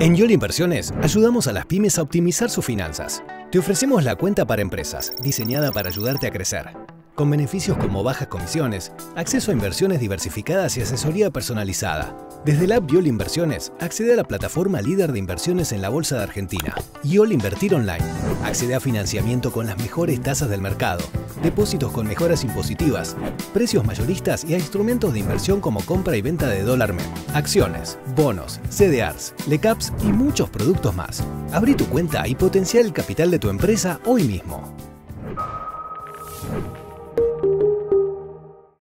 En YOL Inversiones ayudamos a las pymes a optimizar sus finanzas. Te ofrecemos la cuenta para empresas, diseñada para ayudarte a crecer. Con beneficios como bajas comisiones, acceso a inversiones diversificadas y asesoría personalizada. Desde la app YOL Inversiones, accede a la plataforma líder de inversiones en la Bolsa de Argentina. YOL Invertir Online. Accede a financiamiento con las mejores tasas del mercado, depósitos con mejoras impositivas, precios mayoristas y a instrumentos de inversión como compra y venta de dólar MEP, acciones, bonos, CDRs, LECAPs y muchos productos más. Abrí tu cuenta y potencia el capital de tu empresa hoy mismo.